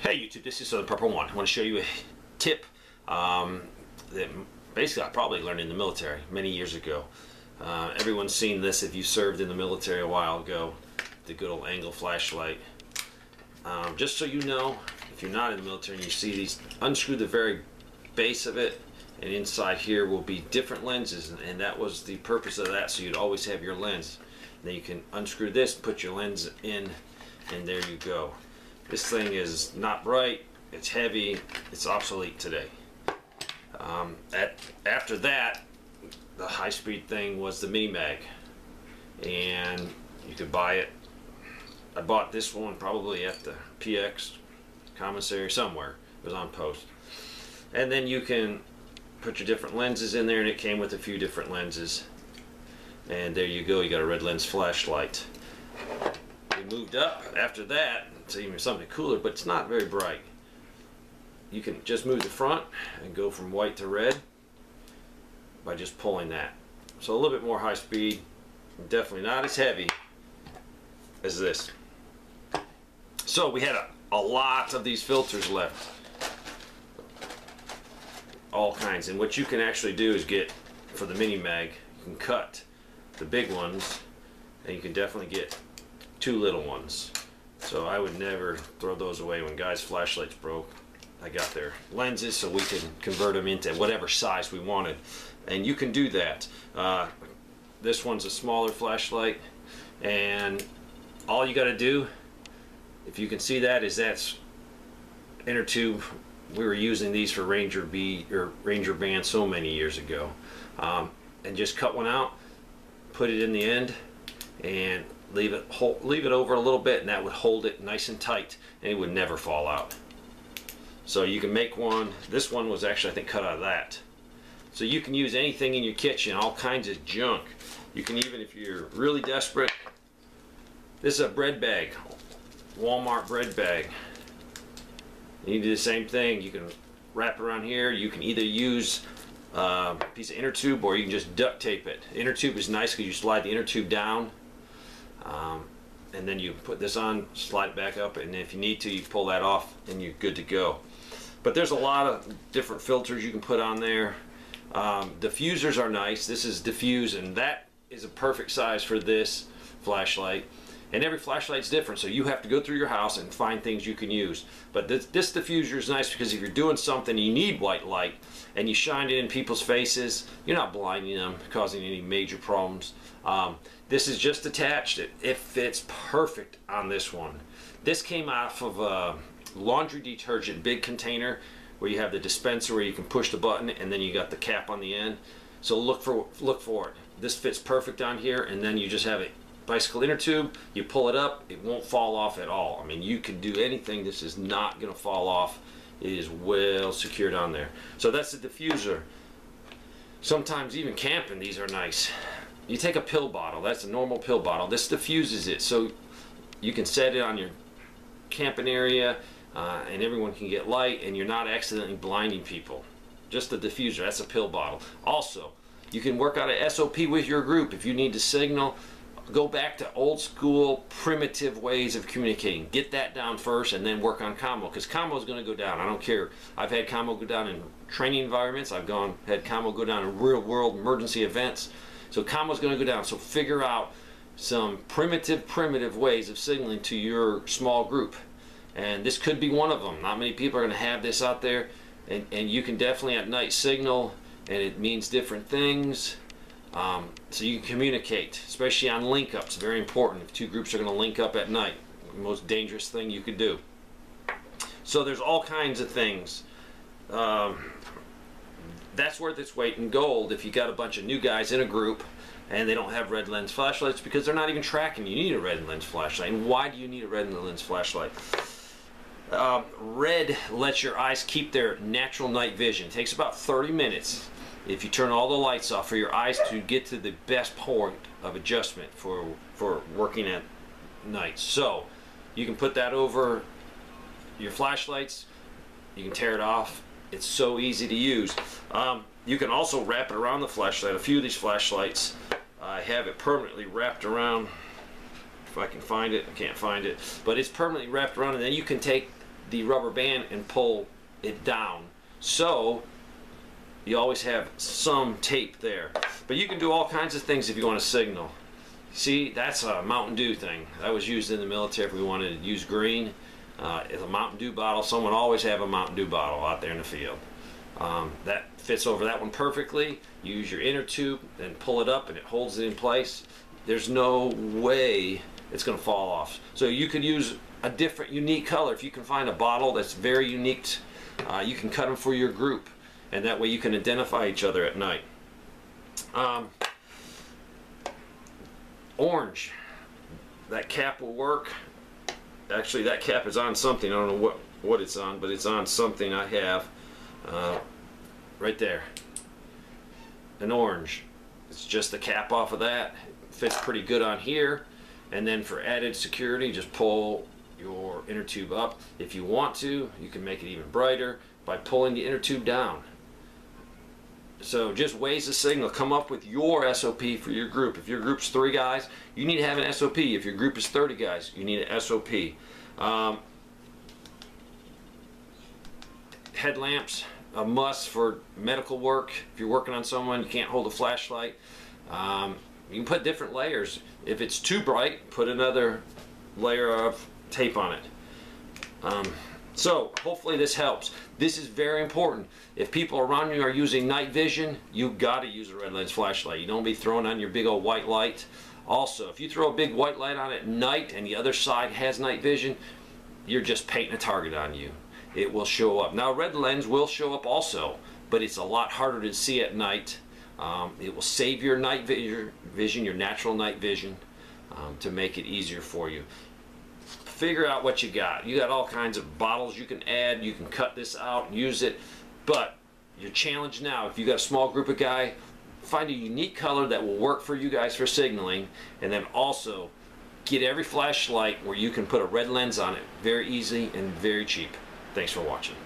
Hey YouTube, this is the Purple One. I want to show you a tip um, that basically I probably learned in the military many years ago. Uh, everyone's seen this if you served in the military a while ago, the good old angle flashlight. Um, just so you know, if you're not in the military and you see these, unscrew the very base of it and inside here will be different lenses and that was the purpose of that so you'd always have your lens. then you can unscrew this, put your lens in and there you go. This thing is not bright, it's heavy, it's obsolete today. Um, at, after that, the high-speed thing was the Mini Mag. And you could buy it. I bought this one probably at the PX commissary somewhere. It was on post. And then you can put your different lenses in there and it came with a few different lenses. And there you go, you got a red lens flashlight. Moved up after that to even something cooler, but it's not very bright. You can just move the front and go from white to red by just pulling that. So a little bit more high speed, definitely not as heavy as this. So we had a, a lot of these filters left. All kinds. And what you can actually do is get, for the mini mag, you can cut the big ones and you can definitely get two little ones. So I would never throw those away when guys' flashlights broke. I got their lenses so we can convert them into whatever size we wanted. And you can do that. Uh, this one's a smaller flashlight and all you got to do, if you can see that, is that's inner tube. We were using these for Ranger B or Ranger band so many years ago. Um, and just cut one out, put it in the end, and leave it hold, leave it over a little bit and that would hold it nice and tight and it would never fall out. So you can make one this one was actually I think cut out of that. So you can use anything in your kitchen all kinds of junk. You can even if you're really desperate this is a bread bag Walmart bread bag. You do the same thing. You can wrap around here. You can either use uh, a piece of inner tube or you can just duct tape it. Inner tube is nice because you slide the inner tube down um, and then you put this on, slide it back up, and if you need to, you pull that off and you're good to go. But there's a lot of different filters you can put on there. Um, diffusers are nice. This is diffuse, and that is a perfect size for this flashlight. And every flashlight's different, so you have to go through your house and find things you can use. But this, this diffuser is nice because if you're doing something you need white light and you shine it in people's faces, you're not blinding them, causing any major problems. Um, this is just attached. It, it fits perfect on this one. This came off of a laundry detergent big container where you have the dispenser where you can push the button and then you got the cap on the end. So look for look for it. This fits perfect on here and then you just have a bicycle inner tube, you pull it up, it won't fall off at all. I mean you can do anything, this is not going to fall off. It is well secured on there. So that's the diffuser. Sometimes even camping these are nice you take a pill bottle, that's a normal pill bottle, this diffuses it so you can set it on your camping area uh, and everyone can get light and you're not accidentally blinding people. Just the diffuser, that's a pill bottle. Also, you can work out a SOP with your group if you need to signal. Go back to old school primitive ways of communicating. Get that down first and then work on commo because commo is going to go down. I don't care. I've had commo go down in training environments. I've gone had commo go down in real world emergency events. So commo is going to go down. So figure out some primitive, primitive ways of signaling to your small group. And this could be one of them. Not many people are going to have this out there. And, and you can definitely at night signal and it means different things. Um, so you can communicate, especially on link ups. Very important. If two groups are going to link up at night, most dangerous thing you could do. So there's all kinds of things. Um, that's worth its weight in gold if you got a bunch of new guys in a group and they don't have red lens flashlights because they're not even tracking. You need a red lens flashlight. And why do you need a red lens flashlight? Um, red lets your eyes keep their natural night vision. It takes about 30 minutes if you turn all the lights off for your eyes to get to the best point of adjustment for, for working at night. So you can put that over your flashlights. You can tear it off it's so easy to use. Um, you can also wrap it around the flashlight. A few of these flashlights, I have it permanently wrapped around. If I can find it, I can't find it. But it's permanently wrapped around and then you can take the rubber band and pull it down. So you always have some tape there. But you can do all kinds of things if you want to signal. See, that's a Mountain Dew thing. That was used in the military if we wanted to use green. Uh, it's a Mountain Dew bottle. Someone always have a Mountain Dew bottle out there in the field. Um, that fits over that one perfectly. You use your inner tube and pull it up and it holds it in place. There's no way it's going to fall off. So you could use a different unique color. If you can find a bottle that's very unique, uh, you can cut them for your group and that way you can identify each other at night. Um, orange, that cap will work. Actually, that cap is on something. I don't know what, what it's on, but it's on something I have. Uh, right there. An orange. It's just the cap off of that. fits pretty good on here. And then for added security, just pull your inner tube up. If you want to, you can make it even brighter by pulling the inner tube down. So just ways to signal. Come up with your SOP for your group. If your group's three guys, you need to have an SOP. If your group is 30 guys, you need an SOP. Um, headlamps, a must for medical work. If you're working on someone, you can't hold a flashlight. Um, you can put different layers. If it's too bright, put another layer of tape on it. Um, so hopefully this helps. This is very important. If people around you are using night vision, you got to use a red lens flashlight. You don't be throwing on your big old white light. Also, if you throw a big white light on at night and the other side has night vision, you're just painting a target on you. It will show up. Now red lens will show up also, but it's a lot harder to see at night. Um, it will save your night vision, your natural night vision, um, to make it easier for you figure out what you got. You got all kinds of bottles you can add. You can cut this out and use it. But your challenge now, if you got a small group of guy, find a unique color that will work for you guys for signaling. And then also get every flashlight where you can put a red lens on it. Very easy and very cheap. Thanks for watching.